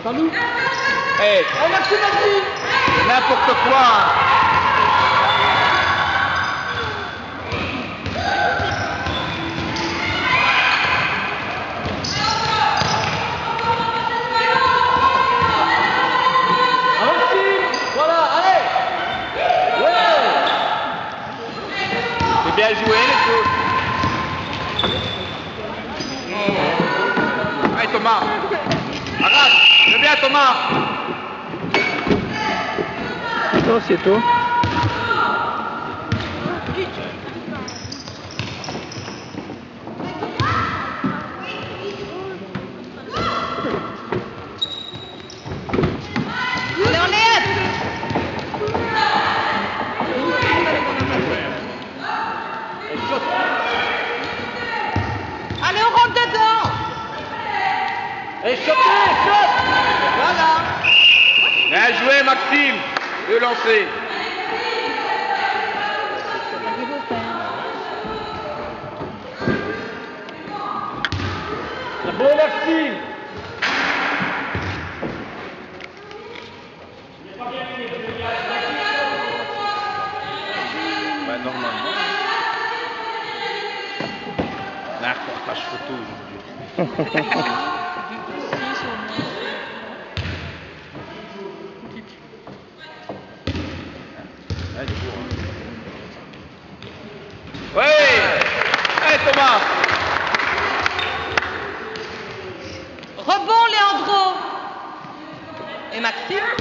entendu Eh, Oh Maxime, vas-y n'importe quoi. Ah Maxime Voilà, allez Ouais C'est bien joué les. Allez Thomas. Arrête. C'est bien Thomas. Attends, c'est toi. Allez, enlève Allez, on rentre dedans Et chopez, chope Voilà Bien joué Maxime. Deux lancers. Bon Maxime Bah, normalement. Reportage photo aujourd'hui. effective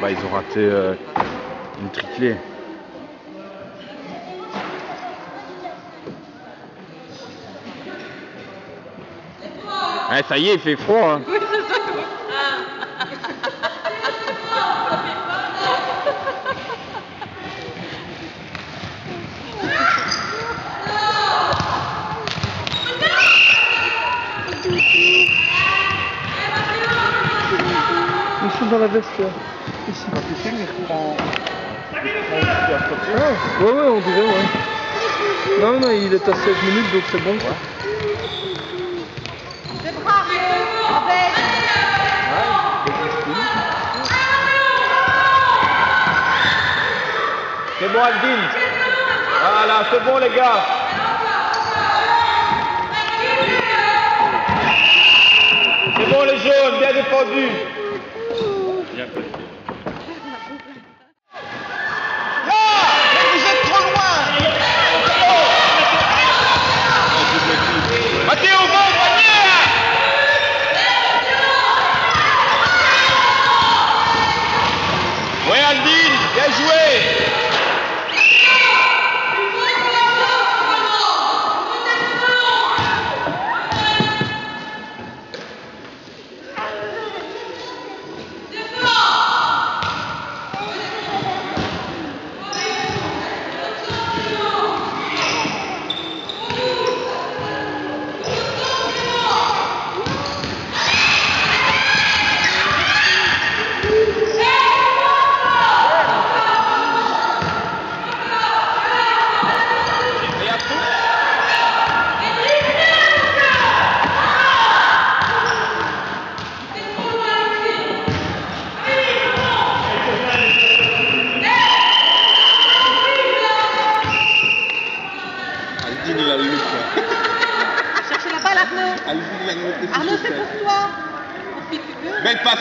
bah ils ont raté euh, une triplée. Ouais, ça y est, il fait froid. hein. Ils sont dans la vestiaire. Ici. Ah, ouais, ouais, on dirait, ouais. Non, non, il est à 16 minutes, donc c'est bon. quoi. C'est bon, Aldine. Voilà, c'est bon, les gars. C'est bon, les jaunes, bien défendu. Là joué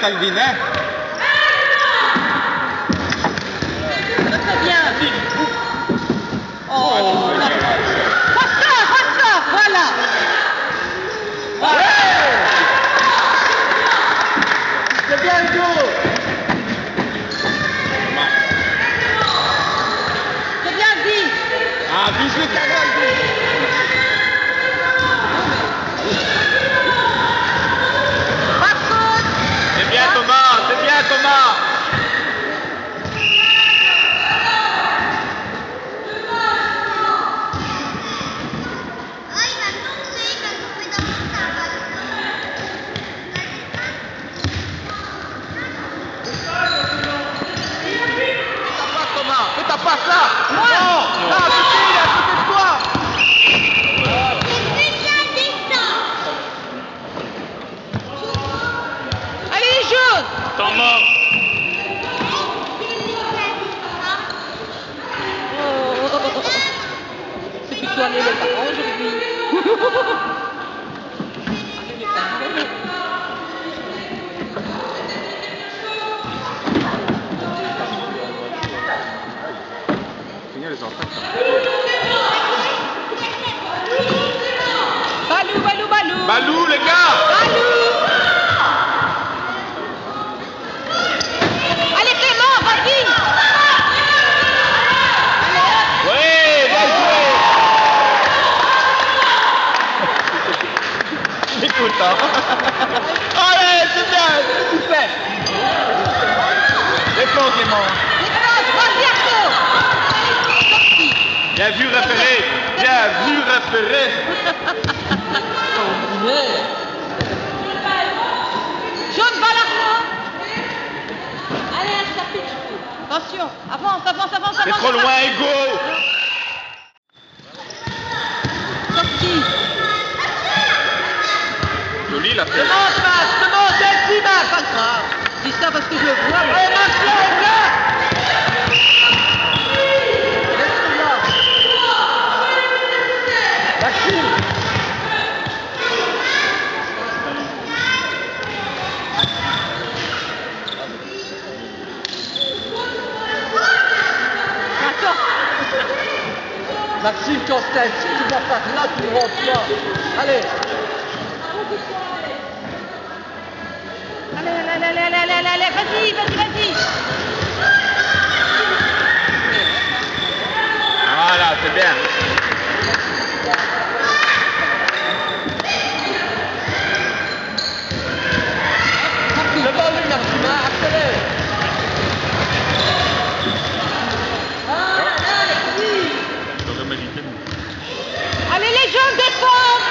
Alvin, hein Très bien. Oh, voilà. C'est bien C'est bien dit. Ah, vise le Balou, balou, balou. Balou les gars Balou. Allez, Clément, vas-y. Oui, bien joué Écoute, hein Allez, c'est bien, super Défends Clément Défense, vas-y, Arthur. Sorti. Bien vu repéré Bien vu repéré Jaune, va là. Allez, un chapitre. Attention, avance, avance, avance, avance. C'est trop avance. loin, Hugo Sorti. Joli la passe? Demande Max, demande Delphi Max Pas grave. Dis ça parce que je le vois. C'est ainsi, tu vas par là, tu ne rentres pas. Allez Allez, allez, allez, allez, allez, allez, allez, vas-y, vas-y, vas-y. Voilà, c'est bien Devant lui, Maxime, hein, accélère Allez, les jeunes, défendent.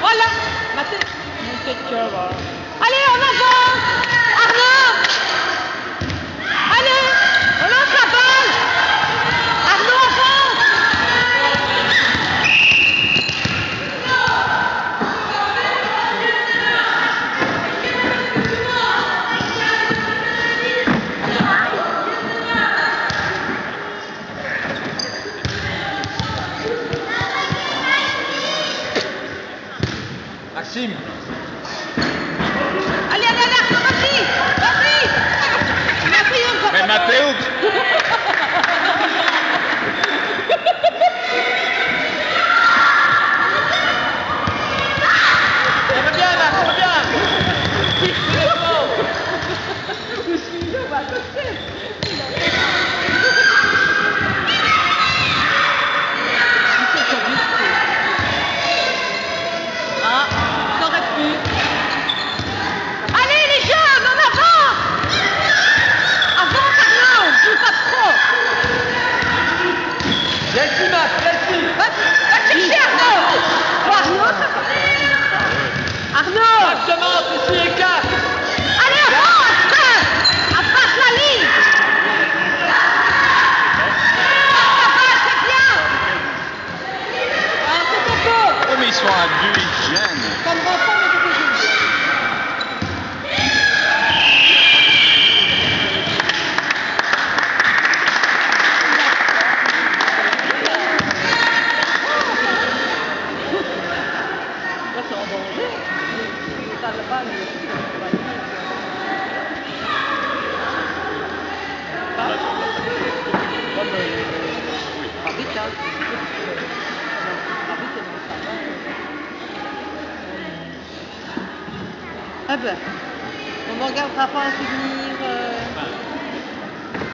Voilà. Mathé. Allez, on avance. Arnaud. Allez, on lance la balle. Arnaud, avance. Maxime até o ils sont à deux, ils gênent. Ah ben, on ne regardera pas un souvenir. euh,